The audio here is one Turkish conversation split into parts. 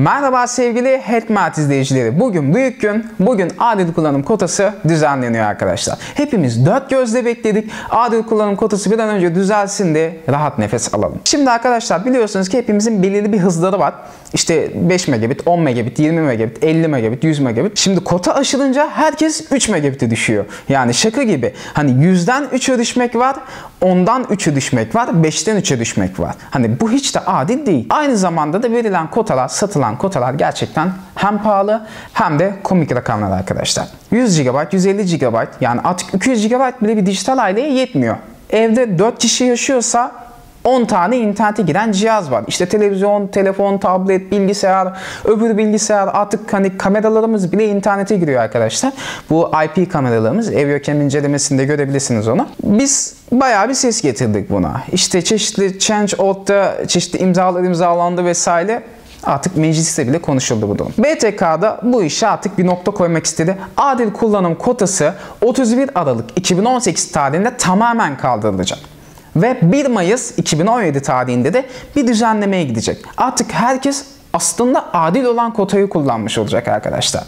Merhaba sevgili Hackmat izleyicileri. Bugün büyük gün. Bugün adil kullanım kotası düzenleniyor arkadaşlar. Hepimiz dört gözle bekledik. Adil kullanım kotası bir an önce düzelsin de rahat nefes alalım. Şimdi arkadaşlar biliyorsunuz ki hepimizin belirli bir hızları var. İşte 5 megabit, 10 megabit, 20 megabit, 50 megabit, 100 megabit. Şimdi kota aşılınca herkes 3 megabit'e düşüyor. Yani şaka gibi. Hani 100'den 3'e düşmek var, 10'dan 3'e düşmek var, 5'ten 3'e düşmek var. Hani bu hiç de adil değil. Aynı zamanda da verilen kotalar, satılan kotalar gerçekten hem pahalı hem de komik rakamlar arkadaşlar. 100 GB, 150 GB yani artık 200 GB bile bir dijital aileye yetmiyor. Evde 4 kişi yaşıyorsa 10 tane internete giren cihaz var. İşte televizyon, telefon, tablet, bilgisayar, öbür bilgisayar artık hani kameralarımız bile internete giriyor arkadaşlar. Bu IP kameralarımız Evyokem incelemesinde görebilirsiniz onu. Biz bayağı bir ses getirdik buna. İşte çeşitli Change.org'da çeşitli imzalar imzalandı vesaire. Artık mecliste bile konuşuldu bu durum. BTK'da bu işe artık bir nokta koymak istedi. Adil kullanım kotası 31 Aralık 2018 tarihinde tamamen kaldırılacak. Ve 1 Mayıs 2017 tarihinde de bir düzenlemeye gidecek. Artık herkes aslında adil olan kotayı kullanmış olacak arkadaşlar.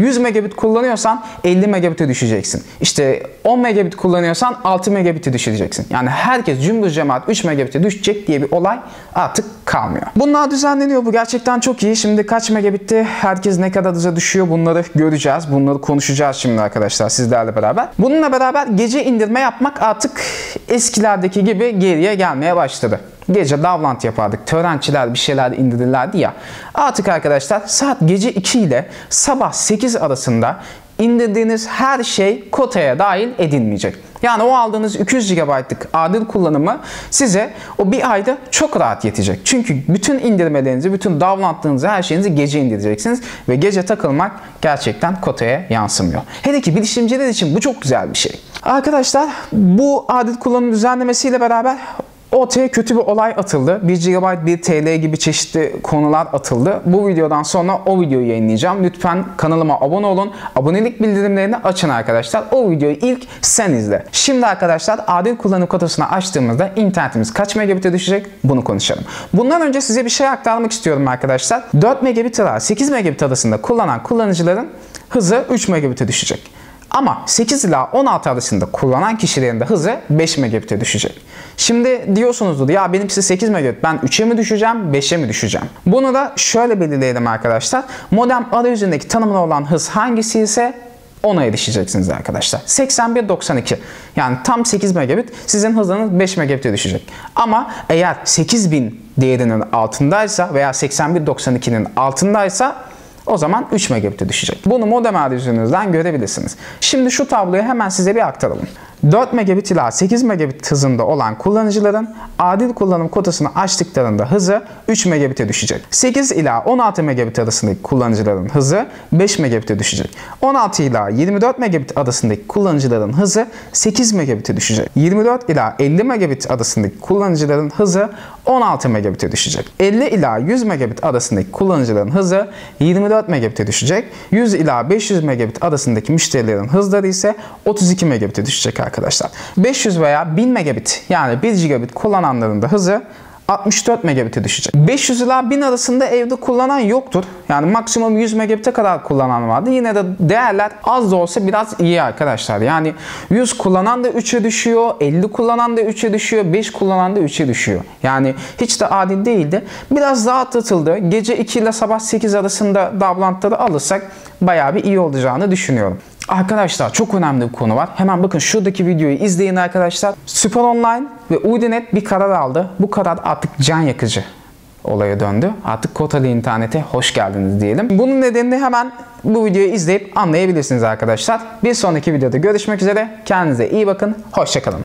100 megabit kullanıyorsan 50 megabit'e düşeceksin. İşte 10 megabit kullanıyorsan 6 megabit'e düşeceksin. Yani herkes cümbür cemaat 3 megabit'e düşecek diye bir olay artık kalmıyor. Bunlar düzenleniyor. Bu gerçekten çok iyi. Şimdi kaç megabitte herkes ne kadar hıza düşüyor bunları göreceğiz. Bunları konuşacağız şimdi arkadaşlar sizlerle beraber. Bununla beraber gece indirme yapmak artık eskilerdeki gibi geriye gelmeye başladı. Gece davlant yapardık. Törençiler bir şeyler indirirlerdi ya. Artık arkadaşlar saat gece 2 ile sabah 8 arasında indirdiğiniz her şey kotaya dahil edilmeyecek. Yani o aldığınız 200 GB'lık adil kullanımı size o bir ayda çok rahat yetecek. Çünkü bütün indirmelerinizi, bütün downloadlarınızı, her şeyinizi gece indireceksiniz. Ve gece takılmak gerçekten kotaya yansımıyor. Hele ki bilişimciler için bu çok güzel bir şey. Arkadaşlar bu adil kullanım düzenlemesiyle beraber Ortaya kötü bir olay atıldı. 1 GB 1 TL gibi çeşitli konular atıldı. Bu videodan sonra o videoyu yayınlayacağım. Lütfen kanalıma abone olun. Abonelik bildirimlerini açın arkadaşlar. O videoyu ilk sen izle. Şimdi arkadaşlar adil kullanım kotasını açtığımızda internetimiz kaç megabit'e düşecek bunu konuşalım. Bundan önce size bir şey aktarmak istiyorum arkadaşlar. 4 megabit ile 8 megabit arasında kullanan kullanıcıların hızı 3 megabit'e düşecek. Ama 8 ila 16 arasında kullanan kişilerin de hızı 5 megabit'e düşecek. Şimdi diyorsunuzdur ya benimkisi 8 megabit ben 3'e mi düşeceğim 5'e mi düşeceğim? Bunu da şöyle belirleyelim arkadaşlar. Modem arayüzündeki tanımlı olan hız hangisi ise ona erişeceksiniz arkadaşlar. 81.92 yani tam 8 megabit sizin hızınız 5 megabit'e düşecek. Ama eğer 8000 değerinin altındaysa veya 81.92'nin altındaysa o zaman 3 megabit'e düşecek. Bunu modem arayüzünüzden görebilirsiniz. Şimdi şu tabloyu hemen size bir aktaralım. 4 megabit ila 8 megabit hızında olan kullanıcıların adil kullanım kotasını açtıklarında hızı 3 megabit'e düşecek. 8 ila 16 megabit arasındaki kullanıcıların hızı 5 megabit'e düşecek. 16 ila 24 megabit arasındaki kullanıcıların hızı 8 megabit'e düşecek. 24 ila 50 megabit arasındaki kullanıcıların hızı 16 megabit'e düşecek. 50 ila 100 megabit arasındaki kullanıcıların hızı 24 megabit'e düşecek. 100 ila 500 megabit arasındaki müşterilerin hızları ise 32 megabit'e düşecek arkadaşlar. 500 veya 1000 megabit yani 1 gigabit kullananların da hızı 64 megabit'e düşecek. 500 ila 1000 arasında evde kullanan yoktur. Yani maksimum 100 megabit'e kadar kullanan vardı. Yine de değerler az da olsa biraz iyi arkadaşlar. Yani 100 kullanan da 3'e düşüyor, 50 kullanan da 3'e düşüyor, 5 kullanan da 3'e düşüyor. Yani hiç de adil değildi. Biraz daha atlatıldı. Gece 2 ile sabah 8 arasında davlantları alırsak bayağı bir iyi olacağını düşünüyorum. Arkadaşlar çok önemli bir konu var. Hemen bakın şuradaki videoyu izleyin arkadaşlar. Süper Online ve Uydinet bir karar aldı. Bu karar artık can yakıcı olaya döndü. Artık kotalı internete hoş geldiniz diyelim. Bunun nedenini hemen bu videoyu izleyip anlayabilirsiniz arkadaşlar. Bir sonraki videoda görüşmek üzere. Kendinize iyi bakın. Hoşçakalın.